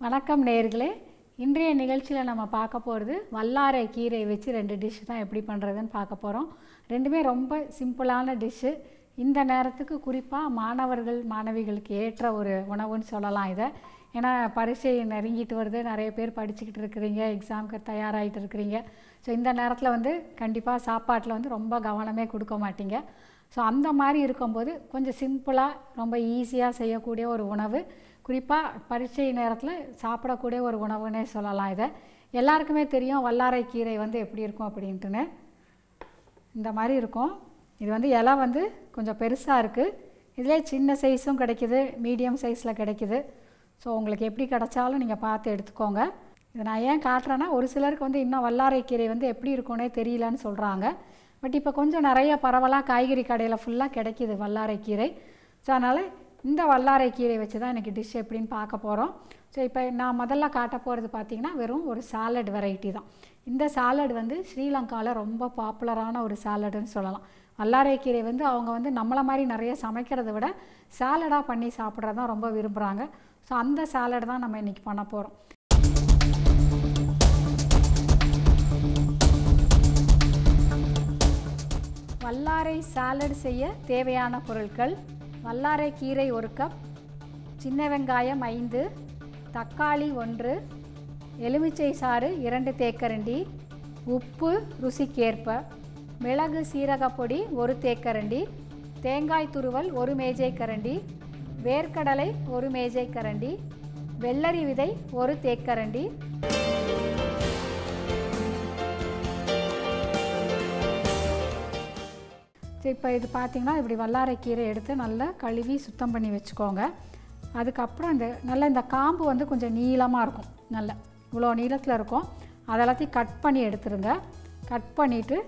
வணக்கம் நேர்களே இன்றைய நிகழ்ச்சியில் நம்ம பார்க்க போகிறது வல்லாரை கீரை வச்சு ரெண்டு டிஷ் தான் எப்படி பண்ணுறதுன்னு பார்க்க போகிறோம் ரெண்டுமே ரொம்ப சிம்பிளான டிஷ்ஷு இந்த நேரத்துக்கு குறிப்பாக மாணவர்கள் மாணவிகளுக்கு ஏற்ற ஒரு உணவுன்னு சொல்லலாம் இதை. ஏன்னா பரீட்சை நெருங்கிட்டு வருது. நிறைய பேர் படிச்சுக்கிட்டு இருக்கிறீங்க. எக்ஸாமுக்கு தயாராகிட்டு இருக்கிறீங்க. ஸோ இந்த நேரத்தில் வந்து கண்டிப்பாக சாப்பாட்டில் வந்து ரொம்ப கவனமே கொடுக்க மாட்டீங்க. ஸோ அந்த மாதிரி இருக்கும்போது கொஞ்சம் சிம்பிளாக ரொம்ப ஈஸியாக செய்யக்கூடிய ஒரு உணவு. குறிப்பாக பரீட்சை நேரத்தில் சாப்பிடக்கூடிய ஒரு உணவுன்னே சொல்லலாம் இதை. எல்லாருக்குமே தெரியும் வல்லாரை கீரை வந்து எப்படி இருக்கும் அப்படின்ட்டுன்னு. இந்த மாதிரி இருக்கும். இது வந்து இலை வந்து கொஞ்சம் பெருசாக இருக்குது இதிலே சின்ன சைஸும் கிடைக்குது மீடியம் சைஸில் கிடைக்குது. ஸோ உங்களுக்கு எப்படி கிடைச்சாலும் நீங்கள் பார்த்து எடுத்துக்கோங்க. இதை நான் ஏன் காட்டுறேன்னா ஒரு சிலருக்கு வந்து இன்னும் வல்லாரை கீரை வந்து எப்படி இருக்கும்னே தெரியலன்னு சொல்கிறாங்க பட் இப்போ கொஞ்சம் நிறைய பரவலாக காய்கறி கடையில் ஃபுல்லாக கிடைக்கிது வல்லாரை கீரை. ஸோ அதனால் இந்த வல்லாரைக்கீரை வச்சு தான் எனக்கு டிஷ் எப்படின்னு பார்க்க போகிறோம் ஸோ இப்போ நான் முதல்ல காட்ட போகிறது பார்த்திங்கன்னா வெறும் ஒரு சாலட் வெரைட்டி தான். இந்த சாலட் வந்து ஸ்ரீலங்காவில் ரொம்ப பாப்புலரான ஒரு சாலடுன்னு சொல்லலாம். கீரை வந்து அவங்க வந்து நம்மளை மாதிரி நிறைய சமைக்கிறத விட சாலடாக பண்ணி சாப்பிட்றது தான் ரொம்ப விரும்புகிறாங்க ஸோ அந்த சாலட் தான் நம்ம இன்றைக்கி பண்ண போகிறோம் வல்லாரை சாலட் செய்ய தேவையான பொருட்கள் வல்லாரை கீரை ஒரு கப் சின்ன வெங்காயம் ஐந்து தக்காளி ஒன்று எலுமிச்சை சாறு இரண்டு தேக்கரண்டி உப்பு ருசிக்கேற்ப மிளகு சீரகப்பொடி ஒரு தேக்கரண்டி தேங்காய் துருவல் ஒரு மேஜை கரண்டி வேர்க்கடலை ஒரு மேஜை கரண்டி வெள்ளரி விதை ஒரு தேக்கரண்டி. இப்போ இது பார்த்திங்கன்னா இப்படி வல்லாரைக்கீரை எடுத்து நல்லா கழுவி சுத்தம் பண்ணி வச்சுக்கோங்க. அதுக்கப்புறம் இந்த நல்ல இந்த காம்பு வந்து கொஞ்சம் நீளமாக இருக்கும். நல்ல இவ்வளோ நீளத்தில் இருக்கும். அதெல்லாத்தையும் கட் பண்ணி எடுத்துருங்க. கட் பண்ணிவிட்டு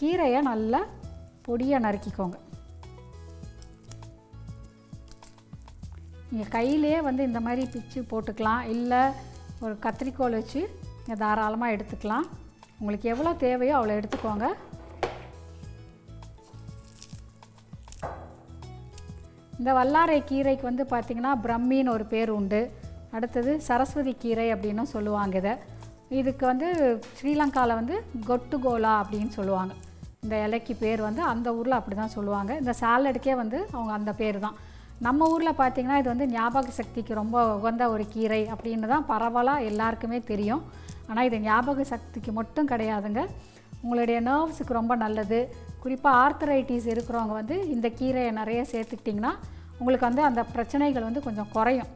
கீரையை நல்லா பொடியாக நறுக்கிக்கோங்க. நீங்கள் கையிலே வந்து இந்த மாதிரி பிச்சு போட்டுக்கலாம். இல்லை ஒரு கத்திரிக்கோல் வச்சு நீங்கள் தாராளமாக எடுத்துக்கலாம். உங்களுக்கு எவ்வளோ தேவையோ அவ்வளோ எடுத்துக்கோங்க. இந்த வல்லாரை கீரைக்கு வந்து பார்த்திங்கன்னா பிரம்மின்னு ஒரு பேர் உண்டு. அடுத்தது சரஸ்வதி கீரை அப்படின்னும் சொல்லுவாங்க இதை. இதுக்கு வந்து ஸ்ரீலங்காவில் வந்து கொட்டுகோலா அப்படின்னு சொல்லுவாங்க. இந்த இலைக்கு பேர் வந்து அந்த ஊரில் அப்படி தான் சொல்லுவாங்க. இந்த சாலடுக்கே வந்து அவங்க அந்த பேர் தான் நம்ம ஊரில் பார்த்திங்கன்னா இது வந்து ஞாபக சக்திக்கு ரொம்ப உகந்த ஒரு கீரை அப்படின்னு தான் பரவலாக எல்லாருக்குமே தெரியும். ஆனால் இது ஞாபக சக்திக்கு மட்டும் கிடையாதுங்க. உங்களுடைய நர்வ்ஸுக்கு ரொம்ப நல்லது. குறிப்பாக ஆர்த்தரைட்டிஸ் இருக்கிறவங்க வந்து இந்த கீரையை நிறைய சேர்த்துக்கிட்டிங்கன்னா உங்களுக்கு வந்து அந்த பிரச்சனைகள் வந்து கொஞ்சம் குறையும்.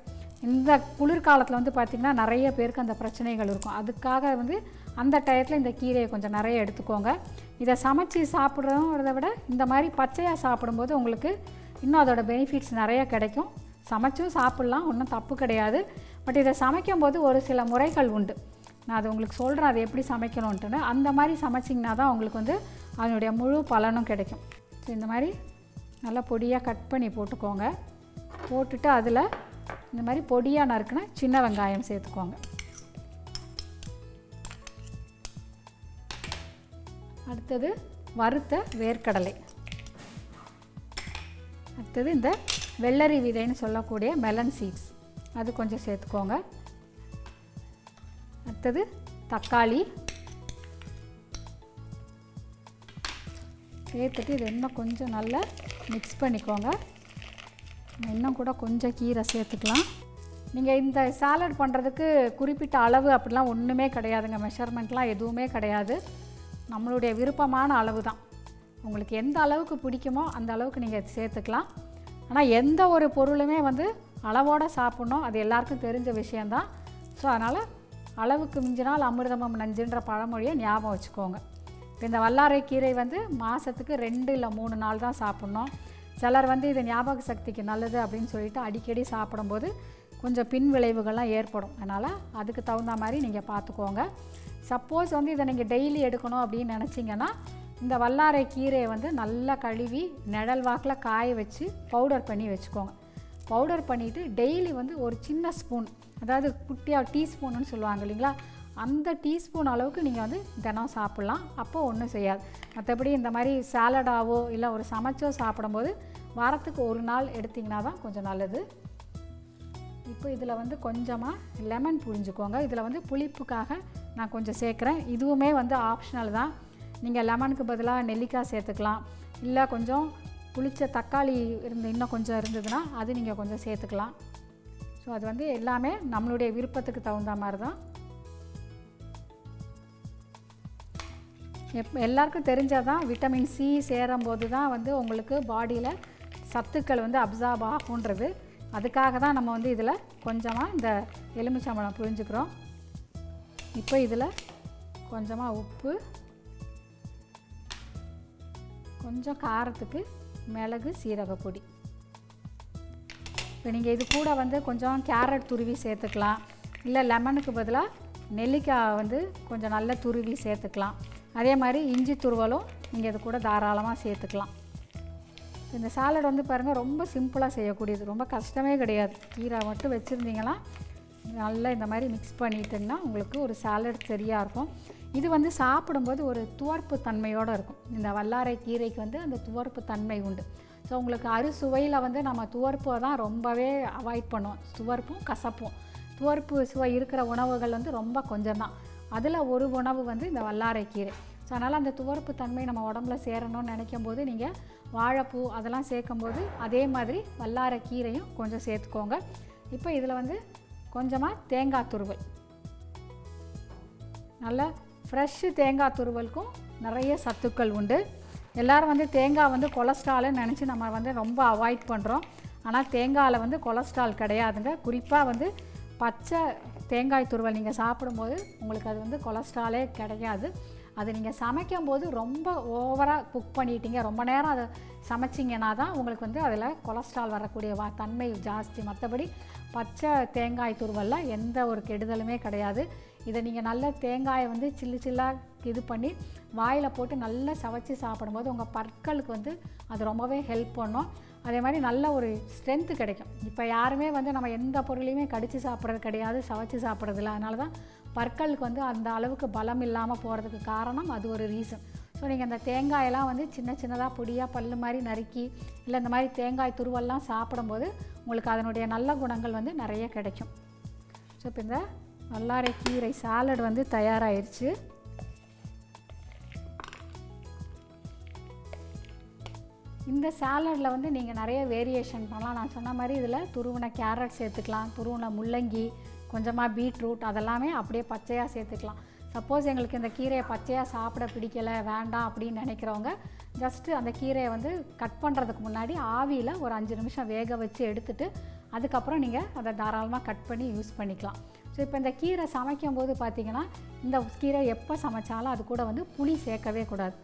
இந்த குளிர்காலத்தில் வந்து பார்த்திங்கன்னா நிறைய பேருக்கு அந்த பிரச்சனைகள் இருக்கும். அதுக்காக வந்து அந்த டயத்தில் இந்த கீரையை கொஞ்சம் நிறைய எடுத்துக்கோங்க. இதை சமைச்சு சாப்பிட்றத விட இந்த மாதிரி பச்சையாக சாப்பிடும்போது உங்களுக்கு இன்னும் அதோட பெனிஃபிட்ஸ் நிறைய கிடைக்கும். சமைச்சும் சாப்பிட்லாம் ஒன்றும் தப்பு கிடையாது. பட் இதை சமைக்கும்போது ஒரு சில முறைகள் உண்டு. நான் அது உங்களுக்கு சொல்கிறேன் அதை எப்படி சமைக்கணுன்ட்டுன்னு அந்த மாதிரி சமைச்சிங்கன்னா தான் உங்களுக்கு வந்து அதனுடைய முழு பலனும் கிடைக்கும். ஸோ இந்த மாதிரி நல்லா பொடியாக கட் பண்ணி போட்டுக்கோங்க. போட்டுட்டு அதில் இந்த மாதிரி பொடியாக நறுக்குனா சின்ன வெங்காயம் சேர்த்துக்கோங்க. அடுத்தது வறுத்த வேர்க்கடலை. அடுத்தது இந்த வெள்ளரி விதைன்னு சொல்லக்கூடிய மெலன் சீட்ஸ் அது கொஞ்சம் சேர்த்துக்கோங்க. அடுத்தது தக்காளி. சேர்த்துட்டு இது இன்னும் கொஞ்சம் நல்லா மிக்ஸ் பண்ணிக்கோங்க. இன்னும் கூட கொஞ்சம் கீரை சேர்த்துக்கலாம். நீங்கள் இந்த சாலட் பண்ணுறதுக்கு குறிப்பிட்ட அளவு அப்படிலாம் ஒன்றுமே கிடையாதுங்க. மெஷர்மெண்ட்லாம் எதுவுமே கிடையாது. நம்மளுடைய விருப்பமான அளவு தான் உங்களுக்கு எந்த அளவுக்கு பிடிக்குமோ அந்த அளவுக்கு நீங்கள் சேர்த்துக்கலாம். ஆனால் எந்த ஒரு பொருளுமே வந்து அளவோடு சாப்பிட்ணும். அது எல்லாருக்கும் தெரிஞ்ச விஷயந்தான் ஸோ அதனால் அளவுக்கு மிஞ்சினால் அமிர்தமம் நஞ்சுன்ற பழமொழியை ஞாபகம் வச்சுக்கோங்க. இப்போ இந்த வல்லாரை கீரை வந்து மாதத்துக்கு ரெண்டு இல்லை மூணு நாள் தான் சாப்பிட்ணும். சிலர் வந்து இது ஞாபக சக்திக்கு நல்லது அப்படின்னு சொல்லிட்டு அடிக்கடி சாப்பிடும்போது கொஞ்சம் பின் விளைவுகள்லாம் ஏற்படும். அதனால் அதுக்கு தகுந்த மாதிரி நீங்கள் பார்த்துக்கோங்க. சப்போஸ் வந்து இதை நீங்கள் டெய்லி எடுக்கணும் அப்படின்னு நினச்சிங்கன்னா இந்த வல்லாரை கீரையை வந்து நல்லா கழுவி நிழல் வாக்கில் காய வச்சு பவுடர் பண்ணி வச்சுக்கோங்க. பவுடர் பண்ணிவிட்டு டெய்லி வந்து ஒரு சின்ன ஸ்பூன் அதாவது குட்டியாக டீஸ்பூனுன்னு சொல்லுவாங்க இல்லைங்களா? அந்த டீஸ்பூன் அளவுக்கு நீங்கள் வந்து தினம் சாப்பிட்லாம். அப்போ ஒன்றும் செய்யாது. மற்றபடி இந்த மாதிரி சாலடாவோ இல்லை ஒரு சமைச்சோ சாப்பிடும்போது வாரத்துக்கு ஒரு நாள் எடுத்திங்கன்னா தான் கொஞ்சம் நல்லது. இப்போ இதில் வந்து கொஞ்சமாக லெமன் புழிஞ்சுக்கோங்க. இதில் வந்து புளிப்புக்காக நான் கொஞ்சம் சேர்க்குறேன். இதுவுமே வந்து ஆப்ஷனல் தான். நீங்கள் லெமனுக்கு பதிலாக நெல்லிக்காய் சேர்த்துக்கலாம். இல்லை கொஞ்சம் புளித்த தக்காளி இருந்து இன்னும் கொஞ்சம் இருந்ததுன்னா அது நீங்கள் கொஞ்சம் சேர்த்துக்கலாம். ஸோ அது வந்து எல்லாமே நம்மளுடைய விருப்பத்துக்கு தகுந்த மாதிரி தான். எப் எல்லாருக்கும் தெரிஞ்சால் தான் விட்டமின் சி சேரும்போது தான் வந்து உங்களுக்கு பாடியில் சத்துக்கள் வந்து அப்சார்ப் ஆகுன்றது. அதுக்காக தான் நம்ம வந்து இதில் கொஞ்சமாக இந்த எலுமிச்சம்பழம் புரிஞ்சுக்கிறோம். இப்போ இதில் கொஞ்சமாக உப்பு கொஞ்சம் காரத்துக்கு மிளகு சீரகப்பொடி இப்போ நீங்கள் இது கூட வந்து கொஞ்சம் கேரட் துருவி சேர்த்துக்கலாம். இல்லை லெமனுக்கு பதிலாக நெல்லிக்காய் வந்து கொஞ்சம் நல்ல துருவி சேர்த்துக்கலாம். அதே மாதிரி இஞ்சி துருவலும் நீங்கள் இது கூட தாராளமாக சேர்த்துக்கலாம். இந்த சாலட் வந்து பாருங்கள் ரொம்ப சிம்பிளாக செய்யக்கூடியது. ரொம்ப கஷ்டமே கிடையாது. கீரை மட்டும் வச்சுருந்தீங்கன்னா நல்லா இந்த மாதிரி மிக்ஸ் பண்ணிட்டிங்கன்னா உங்களுக்கு ஒரு சாலட் சரியாக இருக்கும். இது வந்து சாப்பிடும்போது ஒரு துவர்ப்பு தன்மையோடு இருக்கும். இந்த வல்லாரை கீரைக்கு வந்து அந்த துவர்ப்பு தன்மை உண்டு. ஸோ உங்களுக்கு அறுசுவையில் வந்து நம்ம துவர்ப்பை தான் ரொம்பவே அவாய்ட் பண்ணுவோம். துவர்ப்பும் கசப்பும். துவர்ப்பு சுவை இருக்கிற உணவுகள் வந்து ரொம்ப கொஞ்சம் தான் அதில் ஒரு உணவு வந்து இந்த வல்லாரை கீரை. ஸோ அதனால் அந்த துவர்ப்பு தன்மை நம்ம உடம்புல சேரணும்னு நினைக்கும் போது நீங்கள் வாழைப்பூ அதெல்லாம் சேர்க்கும்போது அதே மாதிரி வல்லாரை கீரையும் கொஞ்சம் சேர்த்துக்கோங்க. இப்போ இதில் வந்து கொஞ்சமாக தேங்காய் துருவல். நல்ல ஃப்ரெஷ்ஷு தேங்காய் துருவலுக்கும் நிறைய சத்துக்கள் உண்டு. எல்லோரும் வந்து தேங்காய் வந்து கொலஸ்ட்ரால்னு நினச்சி நம்ம வந்து ரொம்ப அவாய்ட் பண்ணுறோம் ஆனால் தேங்காயில் வந்து கொலஸ்ட்ரால் கிடையாதுங்க. குறிப்பாக வந்து பச்சை தேங்காய் துருவல் நீங்கள் சாப்பிடும்போது உங்களுக்கு அது வந்து கொலஸ்ட்ராலே கிடையாது. அது நீங்கள் சமைக்கும் போது ரொம்ப ஓவராக குக் பண்ணிட்டீங்க. ரொம்ப நேரம் அதை சமைச்சிங்கன்னா தான் உங்களுக்கு வந்து அதில் கொலஸ்ட்ரால் வரக்கூடிய வா தன்மை ஜாஸ்தி. மற்றபடி பச்சை தேங்காய் துருவலில் எந்த ஒரு கெடுதலுமே கிடையாது. இதை நீங்கள் நல்ல தேங்காயை வந்து சில்லு சில்லாக இது பண்ணி வாயில் போட்டு நல்லா சவைச்சி சாப்பிடும்போது உங்கள் பற்களுக்கு வந்து அது ரொம்பவே ஹெல்ப் பண்ணும். அதே மாதிரி நல்ல ஒரு ஸ்ட்ரென்த்து கிடைக்கும். இப்போ யாருமே வந்து நம்ம எந்த பொருளையுமே கடித்து சாப்பிட்றது கிடையாது சவைச்சி சாப்பிட்றதில்ல. அதனால தான் பற்களுக்கு வந்து அந்த அளவுக்கு பலம் இல்லாமல் போகிறதுக்கு காரணம் அது ஒரு ரீசன் ஸோ நீங்கள் அந்த தேங்காயெல்லாம் வந்து சின்ன சின்னதாக பொடியாக பல் மாதிரி நறுக்கி இல்லை இந்த மாதிரி தேங்காய் துருவெல்லாம் சாப்பிடும்போது உங்களுக்கு அதனுடைய நல்ல குணங்கள் வந்து நிறைய கிடைக்கும். ஸோ இப்போ இந்த வல்லாரை கீரை சாலட் வந்து தயாராகிருச்சு இந்த சாலடில் வந்து நீங்கள் நிறைய வேரியேஷன் பண்ணலாம். நான் சொன்ன மாதிரி இதில் துருவின கேரட் சேர்த்துக்கலாம் துருவின முள்ளங்கி கொஞ்சமாக பீட்ரூட் அதெல்லாமே அப்படியே பச்சையாக சேர்த்துக்கலாம். சப்போஸ் எங்களுக்கு இந்த கீரையை பச்சையாக சாப்பிட பிடிக்கலை வேண்டாம் அப்படின்னு நினைக்கிறவங்க ஜஸ்ட்டு அந்த கீரையை வந்து கட் பண்ணுறதுக்கு முன்னாடி ஆவியில் ஒரு அஞ்சு நிமிஷம் வேக வச்சு எடுத்துட்டு அதுக்கப்புறம் நீங்கள் அதை தாராளமாக கட் பண்ணி யூஸ் பண்ணிக்கலாம். ஸோ இப்போ இந்த கீரை சமைக்கும் போது பார்த்திங்கன்னா இந்த கீரை எப்போ சமைச்சாலும் அது கூட வந்து புளி சேர்க்கவே கூடாது.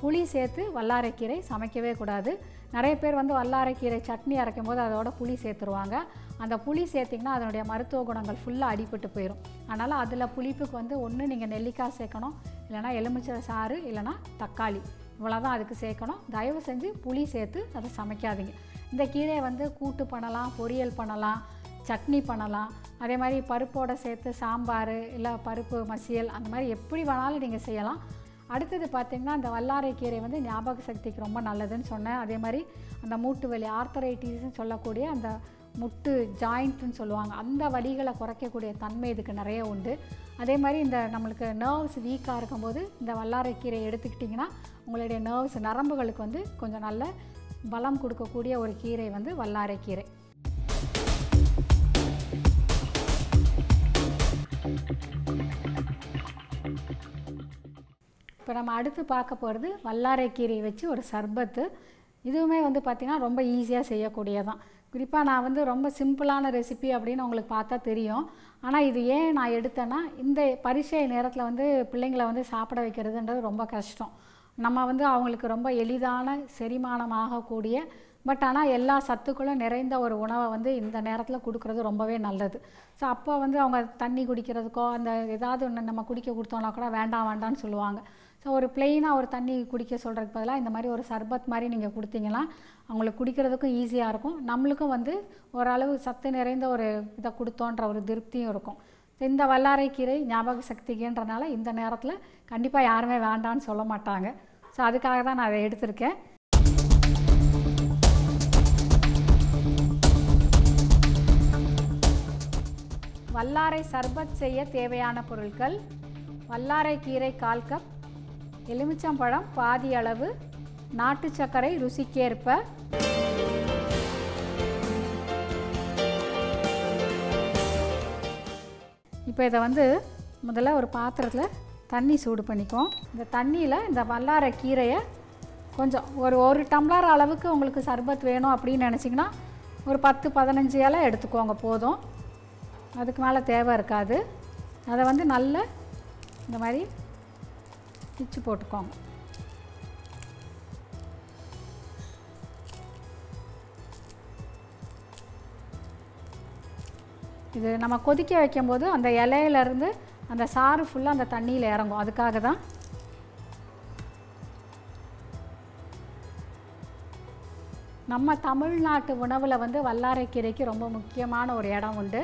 புளி சேர்த்து வல்லாரைக்கீரை சமைக்கவே கூடாது. நிறைய பேர் வந்து வல்லாரைக்கீரை சட்னி அரைக்கும் போது அதோட புளி சேர்த்துருவாங்க. அந்த புளி சேர்த்திங்கன்னா அதனுடைய மருத்துவ குணங்கள் ஃபுல்லாக அடிபட்டு போயிடும் அதனால் அதில் புளிப்புக்கு வந்து ஒன்று நீங்கள் நெல்லிக்காய் சேர்க்கணும். இல்லைனா எலுமிச்சை சாறு இல்லைனா தக்காளி. இவ்வளோ தான் அதுக்கு சேர்க்கணும். தயவு செஞ்சு புளி சேர்த்து அதை சமைக்காதீங்க. இந்த கீரையை வந்து கூட்டு பண்ணலாம் பொரியல் பண்ணலாம் சட்னி பண்ணலாம். அதே மாதிரி பருப்போடு சேர்த்து சாம்பார் இல்லை பருப்பு மசியல் அந்த மாதிரி எப்படி வேணாலும் நீங்கள் செய்யலாம். அடுத்தது பார்த்திங்கன்னா இந்த வல்லாரை கீரை வந்து ஞாபக சக்திக்கு ரொம்ப நல்லதுன்னு சொன்னேன். அதே மாதிரி அந்த மூட்டு வலி ஆர்த்தரைட்டிஸ்ன்னு சொல்லக்கூடிய அந்த முட்டு ஜாயிண்ட்டுன்னு சொல்லுவாங்க. அந்த வலிகளை குறைக்கக்கூடிய தன்மை இதுக்கு நிறைய உண்டு. அதே மாதிரி இந்த நம்மளுக்கு நர்வ்ஸ் வீக்காக இருக்கும்போது இந்த வல்லாரை கீரை எடுத்துக்கிட்டிங்கன்னா உங்களுடைய நர்வ்ஸ் நரம்புகளுக்கு வந்து கொஞ்சம் நல்ல பலம் கொடுக்கக்கூடிய ஒரு கீரை வந்து வல்லாரை கீரை. இப்போ நம்ம அடுத்து பார்க்க போகிறது வல்லாரைக்கீரை வச்சு ஒரு சர்பத்து. இதுவுமே வந்து பார்த்திங்கன்னா ரொம்ப ஈஸியாக செய்யக்கூடியதான் குறிப்பாக நான் வந்து ரொம்ப சிம்பிளான ரெசிபி அப்படின்னு உங்களுக்கு பார்த்தா தெரியும். ஆனால் இது ஏன் நான் எடுத்தேன்னா இந்த பரிசை நேரத்தில் வந்து பிள்ளைங்களை வந்து சாப்பிட வைக்கிறதுன்றது ரொம்ப கஷ்டம். நம்ம வந்து அவங்களுக்கு ரொம்ப எளிதான செரிமானம் ஆகக்கூடிய பட் ஆனால் எல்லா சத்துக்களும் நிறைந்த ஒரு உணவை வந்து இந்த நேரத்தில் கொடுக்குறது ரொம்பவே நல்லது. ஸோ அப்போ வந்து அவங்க தண்ணி குடிக்கிறதுக்கோ அந்த ஏதாவது ஒன்று நம்ம குடிக்க கொடுத்தோம்னா கூட வேண்டாம் வேண்டாம்னு சொல்லுவாங்க. ஸோ ஒரு பிளெயினாக ஒரு தண்ணி குடிக்க சொல்கிறதுக்கு பதிலாக இந்த மாதிரி ஒரு சர்பத் மாதிரி நீங்கள் கொடுத்தீங்கன்னா அவங்களுக்கு குடிக்கிறதுக்கும் ஈஸியாக இருக்கும். நம்மளுக்கும் வந்து ஓரளவு சத்து நிறைந்த ஒரு இதை கொடுத்தோன்ற ஒரு திருப்தியும் இருக்கும். இந்த வல்லாரைக்கீரை ஞாபக சக்திக்குன்றனால இந்த நேரத்தில் கண்டிப்பாக யாருமே வேண்டான்னு சொல்ல மாட்டாங்க. ஸோ அதுக்காக தான் நான் அதை எடுத்திருக்கேன். வல்லாரை சர்பத் செய்ய தேவையான பொருட்கள் வல்லாரை கீரை கால் கப் எலுமிச்சம்பழம் பாதி அளவு நாட்டு சர்க்கரை ருசிக்கேற்ப. இப்போ இதை வந்து முதல்ல ஒரு பாத்திரத்தில் தண்ணி சூடு பண்ணிக்குவோம். இந்த தண்ணியில் இந்த வல்லாரை கீரையை கொஞ்சம் ஒரு ஒரு டம்ளர் அளவுக்கு உங்களுக்கு சர்பத் வேணும் அப்படின்னு நினச்சிங்கன்னா ஒரு பத்து பதினஞ்சு இலை எடுத்துக்கோங்க போதும். அதுக்கு மேலே தேவை இருக்காது. அதை வந்து நல்ல இந்த மாதிரி ஸ்டிச்சு போட்டுக்கோங்க. இது நம்ம கொதிக்க வைக்கும்போது அந்த இலையிலேருந்து அந்த சாறு ஃபுல்லாக அந்த தண்ணியில் இறங்கும். அதுக்காக தான் நம்ம தமிழ்நாட்டு உணவில் வந்து வல்லாரைக்கீரைக்கு ரொம்ப முக்கியமான ஒரு இடம் உண்டு.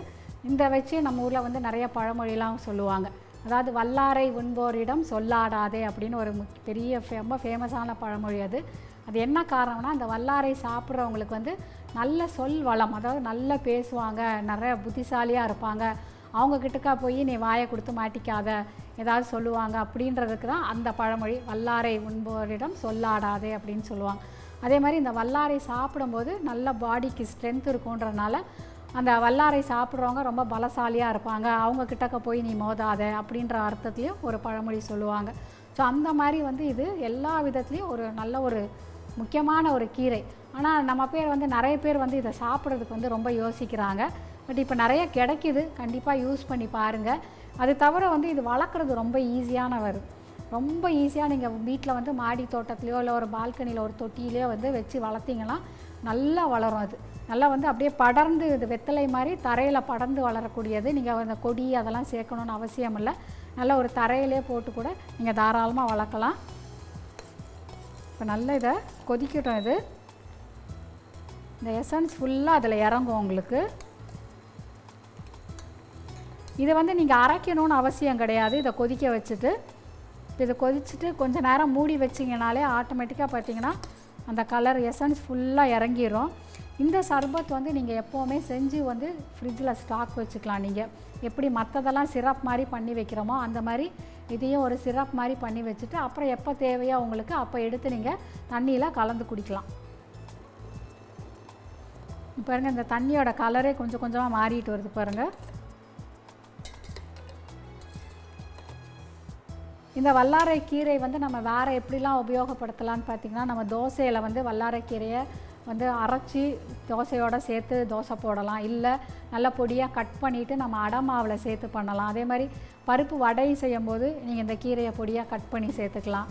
இந்த வச்சு நம்ம ஊரில் வந்து நிறைய பழமொழிலாம் சொல்லுவாங்க. அதாவது வல்லாரை உண்போரிடம் சொல்லாடாதே அப்படின்னு ஒரு பெரிய ரொம்ப ஃபேமஸான பழமொழி அது. அது என்ன காரணம்னா அந்த வல்லாரை சாப்பிட்றவங்களுக்கு வந்து நல்ல சொல் வளம் அதாவது நல்லா பேசுவாங்க நிறைய புத்திசாலியாக இருப்பாங்க. அவங்க கிட்டக்கா போய் நீ வாயை கொடுத்து மாட்டிக்காத ஏதாவது சொல்லுவாங்க அப்படின்றதுக்கு தான் அந்த பழமொழி வல்லாரை உண்போரிடம் சொல்லாடாதே அப்படின்னு சொல்லுவாங்க. அதே மாதிரி இந்த வல்லாரை சாப்பிடும்போது நல்ல பாடிக்கு ஸ்ட்ரென்த் இருக்குன்றனால அந்த வல்லாரை சாப்பிட்றவங்க ரொம்ப பலசாலியாக இருப்பாங்க. அவங்க கிட்டக்க போய் நீ மோதாத அப்படின்ற அர்த்தத்துலேயும் ஒரு பழமொழி சொல்லுவாங்க. ஸோ அந்த மாதிரி வந்து இது எல்லா விதத்துலேயும் ஒரு நல்ல ஒரு முக்கியமான ஒரு கீரை. ஆனால் நம்ம பேர் வந்து நிறைய பேர் வந்து இதை சாப்பிட்றதுக்கு வந்து ரொம்ப யோசிக்கிறாங்க. பட் இப்போ நிறைய கிடைக்கிது. கண்டிப்பாக யூஸ் பண்ணி பாருங்கள் அது தவிர வந்து இது வளர்க்குறது ரொம்ப ஈஸியான வரும் ரொம்ப ஈஸியாக நீங்கள் வீட்டில் வந்து மாடி தோட்டத்துலையோ இல்லை ஒரு பால்கனியில் ஒரு தொட்டியிலையோ வந்து வச்சு வளர்த்திங்கன்னா நல்லா வளரும் அது. நல்லா வந்து அப்படியே படர்ந்து இது வெத்தலை மாதிரி தரையில் படர்ந்து வளரக்கூடியது. நீங்கள் அந்த கொடி அதெல்லாம் சேர்க்கணுன்னு அவசியம் இல்லை. நல்லா ஒரு தரையிலே போட்டு கூட நீங்கள் தாராளமாக வளர்க்கலாம். இப்போ நல்ல இதை கொதிக்கட்டும் இது. இந்த எசன்ஸ் ஃபுல்லாக அதில் இறங்கும் உங்களுக்கு. இதை வந்து நீங்கள் அரைக்கணும்னு அவசியம் கிடையாது. இதை கொதிக்க வச்சுட்டு. இதை கொதிச்சுட்டு கொஞ்சம் நேரம் மூடி வச்சிங்கனாலே ஆட்டோமேட்டிக்காக பார்த்தீங்கன்னா அந்த கலர் எசன்ஸ் ஃபுல்லாக இறங்கிடும் இந்த சர்பத் வந்து நீங்கள் எப்போவுமே செஞ்சு வந்து ஃப்ரிட்ஜில் ஸ்டாக் வச்சுக்கலாம் நீங்கள் எப்படி மற்றதெல்லாம் சிரப் மாதிரி பண்ணி வைக்கிறோமோ அந்த மாதிரி இதையும் ஒரு சிரப் மாதிரி பண்ணி வச்சுட்டு அப்புறம் எப்போ தேவையோ உங்களுக்கு அப்போ எடுத்து நீங்கள் தண்ணியில் கலந்து குடிக்கலாம். பாருங்கள் இந்த தண்ணியோட கலரே கொஞ்சம் கொஞ்சமாக மாறிட்டு வருது பாருங்கள் இந்த வல்லாரை கீரை வந்து நம்ம வேறு எப்படிலாம் உபயோகப்படுத்தலாம்னு பார்த்திங்கன்னா நம்ம தோசையில் வந்து வல்லாரை கீரையை வந்து அரைச்சி தோசையோடு சேர்த்து தோசை போடலாம். இல்லை நல்ல பொடியாக கட் பண்ணிவிட்டு நம்ம அடை மாவில் சேர்த்து பண்ணலாம். அதே மாதிரி பருப்பு வடை செய்யும்போது நீங்கள் இந்த கீரையை பொடியாக கட் பண்ணி சேர்த்துக்கலாம்.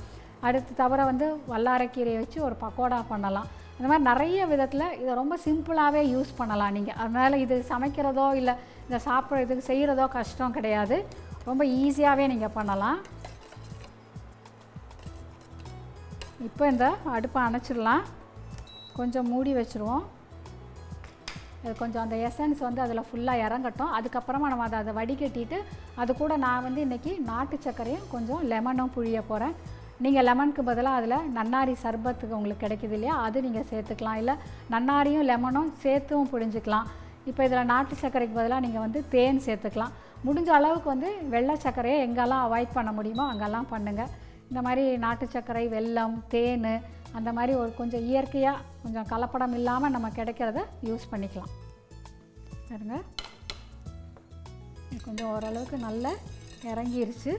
அடுத்து தவிர வந்து வல்லாரைக்கீரையை வச்சு ஒரு பக்கோடா பண்ணலாம். இந்த மாதிரி நிறைய விதத்தில் இதை ரொம்ப சிம்பிளாகவே யூஸ் பண்ணலாம் நீங்கள் அதனால் இது சமைக்கிறதோ இல்லை இதை சாப்பிட்றதுக்கு செய்கிறதோ கஷ்டம் கிடையாது. ரொம்ப ஈஸியாகவே நீங்கள் பண்ணலாம். இப்போ இந்த அடுப்பை அணைச்சிடலாம். கொஞ்சம் மூடி வச்சுருவோம். அது கொஞ்சம் அந்த எசன்ஸ் வந்து அதில் ஃபுல்லாக இறங்கட்டும். அதுக்கப்புறமா நம்ம அதை அதை வடிகட்டிட்டு அது கூட நான் வந்து இன்றைக்கி நாட்டு சர்க்கரையும் கொஞ்சம் லெமனும் புழிய போகிறேன் நீங்கள் லெமனுக்கு பதிலாக அதில் நன்னாரி சர்பத்துக்கு உங்களுக்கு கிடைக்கிது இல்லையா? அது நீங்கள் சேர்த்துக்கலாம். இல்லை நன்னாரியும் லெமனும் சேர்த்தும் புழிஞ்சிக்கலாம். இப்போ இதில் நாட்டு சர்க்கரைக்கு பதிலாக நீங்கள் வந்து தேன் சேர்த்துக்கலாம். முடிஞ்ச அளவுக்கு வந்து வெள்ளை சர்க்கரையை எங்கெல்லாம் அவாய்ட் பண்ண முடியுமோ அங்கெல்லாம் பண்ணுங்கள் இந்த மாதிரி நாட்டு சர்க்கரை வெல்லம் தேன் அந்த மாதிரி ஒரு கொஞ்சம் இயற்கையாக கொஞ்சம் கலப்படம் இல்லாமல் நம்ம கிடைக்கிறத யூஸ் பண்ணிக்கலாம். பாருங்க. கொஞ்சம் ஓரளவுக்கு நல்லா இறங்கிருச்சு.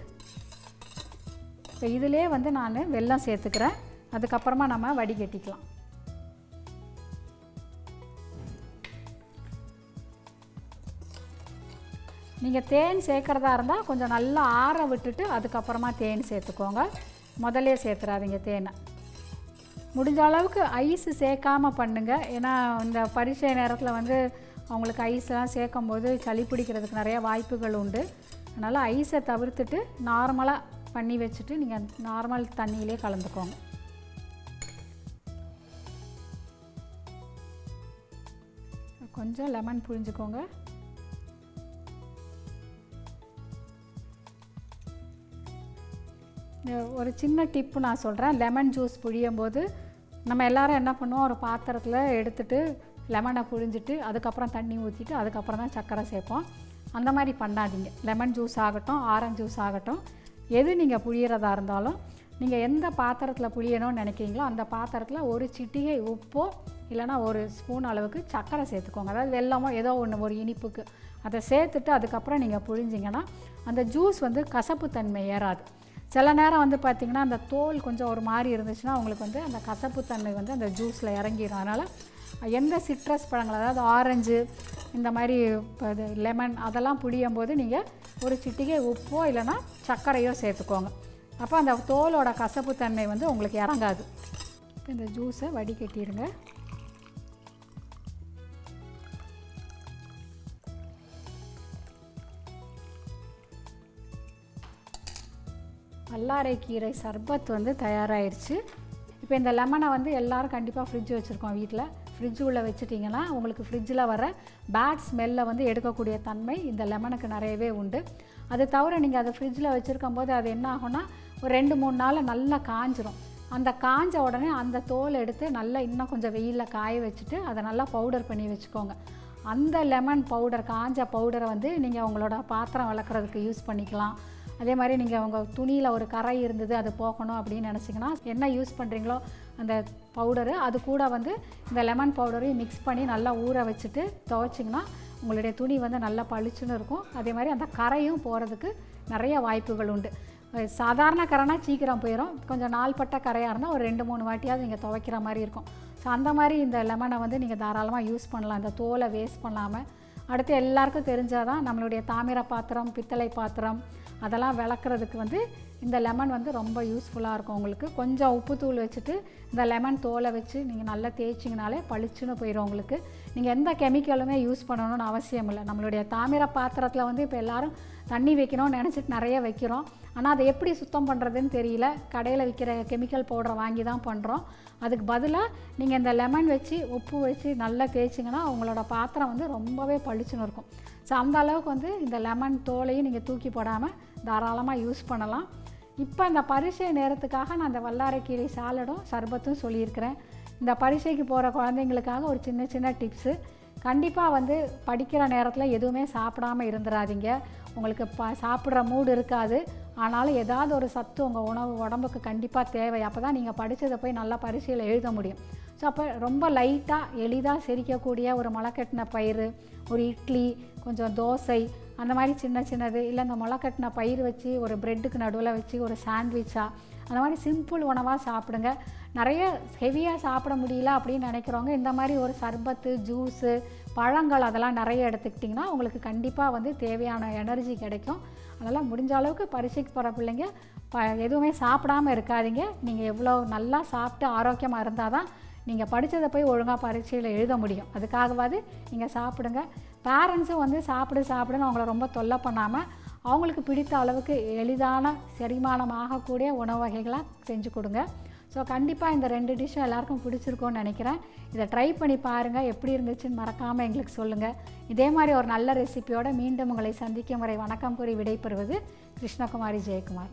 இப்போ இதிலே வந்து நான் வெல்லம் சேர்த்துக்கிறேன். அதுக்கப்புறமா நம்ம வடிகட்டிக்கலாம். நீங்கள் தேன் சேர்க்குறதா இருந்தால் கொஞ்சம் நல்லா ஆற விட்டுட்டு அதுக்கப்புறமா தேன் சேர்த்துக்கோங்க. முதலே சேர்த்துறாதீங்க தேனை. முடிஞ்ச அளவுக்கு ஐஸு சேர்க்காம பண்ணுங்கள் ஏன்னா இந்த பரீட்சை நேரத்தில் வந்து அவங்களுக்கு ஐஸ்லாம் சேர்க்கும் போது சளி பிடிக்கிறதுக்கு நிறைய வாய்ப்புகள் உண்டு. அதனால் ஐஸை தவிர்த்துட்டு நார்மலாக பண்ணி வச்சுட்டு நீங்கள் நார்மல் தண்ணியிலே கலந்துக்கோங்க. கொஞ்சம் லெமன் புழிஞ்சுக்கோங்க. ஒரு சின்ன டிப்பு நான் சொல்கிறேன் லெமன் ஜூஸ் புழியும் போது நம்ம எல்லோரும் என்ன பண்ணுவோம்? ஒரு பாத்திரத்தில் எடுத்துட்டு லெமனை புழிஞ்சிட்டு அதுக்கப்புறம் தண்ணி ஊற்றிட்டு அதுக்கப்புறம் தான் சர்க்கரை சேர்ப்போம். அந்த மாதிரி பண்ணாதீங்க. லெமன் ஜூஸ் ஆகட்டும் ஆரஞ்சு ஜூஸ் ஆகட்டும். எது நீங்கள் புழியறதா இருந்தாலும் நீங்கள் எந்த பாத்திரத்தில் புழியணும்னு நினைக்கிறீங்களோ அந்த பாத்திரத்தில் ஒரு சிட்டிகை உப்போ இல்லைனா ஒரு ஸ்பூன் அளவுக்கு சர்க்கரை சேர்த்துக்கோங்க. அதாவது வெள்ளமோ ஏதோ ஒன்று ஒரு இனிப்புக்கு. அதை சேர்த்துட்டு அதுக்கப்புறம் நீங்கள் புழிஞ்சிங்கன்னா அந்த ஜூஸ் வந்து கசப்பு தன்மை ஏறாது. சில நேரம் வந்து பார்த்திங்கன்னா அந்த தோல் கொஞ்சம் ஒரு மாதிரி இருந்துச்சுன்னா உங்களுக்கு வந்து அந்த கசப்புத்தன்மை வந்து அந்த ஜூஸில் இறங்கிடும் அதனால் எந்த சிட்ரஸ் பழங்கள் அதாவது ஆரஞ்சு இந்த மாதிரி இப்போ இது லெமன் அதெல்லாம் புளியும் போது நீங்கள் ஒரு சிட்டிகை உப்போ இல்லைன்னா சர்க்கரையோ சேர்த்துக்கோங்க. அப்போ அந்த தோலோட கசப்புத்தன்மை வந்து உங்களுக்கு இறங்காது. இந்த ஜூஸை வடிகட்டிடுங்க கல்லாரை கீரை சர்பத் வந்து தயாராகிருச்சு இப்போ இந்த லெமனை வந்து எல்லோரும் கண்டிப்பாக ஃப்ரிட்ஜ் வச்சுருக்கோம் வீட்டில் ஃப்ரிட்ஜ் உள்ளே வச்சுட்டிங்கன்னா உங்களுக்கு ஃப்ரிட்ஜில் வர பேட் ஸ்மெல்லை வந்து எடுக்கக்கூடிய தன்மை இந்த லெமனுக்கு நிறையவே உண்டு. அது தவிர நீங்கள் அதை ஃப்ரிட்ஜில் வச்சுருக்கும் போது அது என்ன ஆகும்னா ஒரு ரெண்டு மூணு நாள் நல்லா காஞ்சிரும். அந்த காஞ்ச உடனே அந்த தோல் எடுத்து நல்லா இன்னும் கொஞ்சம் வெயிலில் காய வச்சுட்டு அதை நல்லா பவுடர் பண்ணி வச்சுக்கோங்க. அந்த லெமன் பவுடர் காஞ்ச பவுடரை வந்து நீங்கள் உங்களோட பாத்திரம் வளர்க்குறதுக்கு யூஸ் பண்ணிக்கலாம். அதே மாதிரி நீங்கள் உங்கள் துணியில் ஒரு கரை இருந்தது அது போகணும் அப்படின்னு நினச்சிங்கன்னா என்ன யூஸ் பண்ணுறீங்களோ அந்த பவுடரு அது கூட வந்து இந்த லெமன் பவுடரையும் மிக்ஸ் பண்ணி நல்லா ஊற வச்சுட்டு துவைச்சிங்கன்னா உங்களுடைய துணி வந்து நல்லா பளிச்சுன்னு இருக்கும். அதே மாதிரி அந்த கரையும் போகிறதுக்கு நிறைய வாய்ப்புகள் உண்டு. சாதாரண கரைனா சீக்கிரம் போயிடும் கொஞ்சம் நாள்பட்ட கரையாக இருந்தால் ஒரு ரெண்டு மூணு வாட்டியாவது நீங்கள் துவைக்கிற மாதிரி இருக்கும். ஸோ அந்த மாதிரி இந்த லெமனை வந்து நீங்கள் தாராளமாக யூஸ் பண்ணலாம். இந்த தோலை வேஸ்ட் பண்ணாமல் அடுத்து எல்லாருக்கும் தெரிஞ்சாதான் நம்மளுடைய தாமிர பாத்திரம் பித்தளை பாத்திரம் அதெல்லாம் விளக்குறதுக்கு வந்து இந்த லெமன் வந்து ரொம்ப யூஸ்ஃபுல்லாக இருக்கும் உங்களுக்கு. கொஞ்சம் உப்புத்தூள் வச்சுட்டு இந்த லெமன் தோலை வச்சு நீங்கள் நல்லா தேய்ச்சிங்கனாலே பளிச்சுன்னு போயிடும் உங்களுக்கு. நீங்கள் எந்த கெமிக்கலுமே யூஸ் பண்ணணும்னு அவசியம் இல்லை நம்மளுடைய தாமிர பாத்திரத்தில் வந்து இப்போ எல்லாரும் தண்ணி வைக்கணும்னு நினச்சிட்டு நிறைய வைக்கிறோம். ஆனால் அதை எப்படி சுத்தம் பண்ணுறதுன்னு தெரியல. கடையில் விற்கிற கெமிக்கல் பவுடரை வாங்கி தான் பண்ணுறோம். அதுக்கு பதிலாக நீங்கள் இந்த லெமன் வச்சு உப்பு வச்சு நல்லா தேய்ச்சிங்கன்னா உங்களோட பாத்திரம் வந்து ரொம்பவே பளிச்சுன்னு இருக்கும். ஸோ அந்த அளவுக்கு வந்து இந்த லெமன் தோலையும் நீங்கள் தூக்கி போடாமல் தாராளமாக யூஸ் பண்ணலாம். இப்போ இந்த பரிசை நேரத்துக்காக நான் அந்த வல்லாரைக்கீரை சாலடும் சர்பத்தும் சொல்லியிருக்கிறேன். இந்த பரிசைக்கு போகிற குழந்தைங்களுக்காக ஒரு சின்ன சின்ன டிப்ஸு. கண்டிப்பாக வந்து படிக்கிற நேரத்தில் எதுவுமே சாப்பிடாம இருந்துடாதீங்க உங்களுக்கு ப சாப்பிட்ற மூடு இருக்காது. ஆனாலும் ஏதாவது ஒரு சத்து உங்கள் உணவு உடம்புக்கு கண்டிப்பாக தேவை. அப்போ தான் நீங்கள் படித்ததை போய் நல்லா பரிசையில் எழுத முடியும். ஸோ அப்போ ரொம்ப லைட்டாக எளிதாக செரிக்கக்கூடிய ஒரு முளைக்கட்டின பயிறு ஒரு இட்லி கொஞ்சம் தோசை அந்த மாதிரி சின்ன சின்னது. இல்லை இந்த முளைக்கட்டின பயிர் வச்சு ஒரு ப்ரெட்டுக்கு நடுவில் வச்சு ஒரு சாண்ட்விச்சாக அந்த மாதிரி சிம்பிள் உணவாக சாப்பிடுங்க. நிறைய ஹெவியாக சாப்பிட முடியல அப்படின்னு நினைக்கிறவங்க இந்த மாதிரி ஒரு சர்பத்து ஜூஸு பழங்கள் அதெல்லாம் நிறைய எடுத்துக்கிட்டிங்கன்னா உங்களுக்கு கண்டிப்பாக வந்து தேவையான எனர்ஜி கிடைக்கும். அதனால் முடிஞ்ச அளவுக்கு பரீட்சைக்கு போகிற பிள்ளைங்க ப எதுவுமே சாப்பிடாம இருக்காதீங்க. நீங்கள் எவ்வளோ நல்லா சாப்பிட்டு ஆரோக்கியமாக இருந்தால் தான் நீங்கள் படித்ததை போய் ஒழுங்காக பரீட்சையில் எழுத முடியும். அதுக்காகவாது நீங்கள் சாப்பிடுங்க. பேரண்ட்ஸும் வந்து சாப்பிடு சாப்பிடுன்னு அவங்கள ரொம்ப தொல்லை பண்ணாமல் அவங்களுக்கு பிடித்த அளவுக்கு எளிதான செரிமானம் ஆகக்கூடிய உணவு வகைகளாக செஞ்சு கொடுங்க. ஸோ கண்டிப்பாக இந்த ரெண்டு டிஷ்ஷும் எல்லாருக்கும் பிடிச்சிருக்கோன்னு நினைக்கிறேன். இதை ட்ரை பண்ணி பாருங்கள் எப்படி இருந்துச்சுன்னு மறக்காமல் எங்களுக்கு சொல்லுங்கள் இதே மாதிரி ஒரு நல்ல ரெசிபியோட மீண்டும் உங்களை சந்திக்கும் வரை வணக்கம் கூறி விடைபெறுவது கிருஷ்ணகுமாரி ஜெயக்குமார்.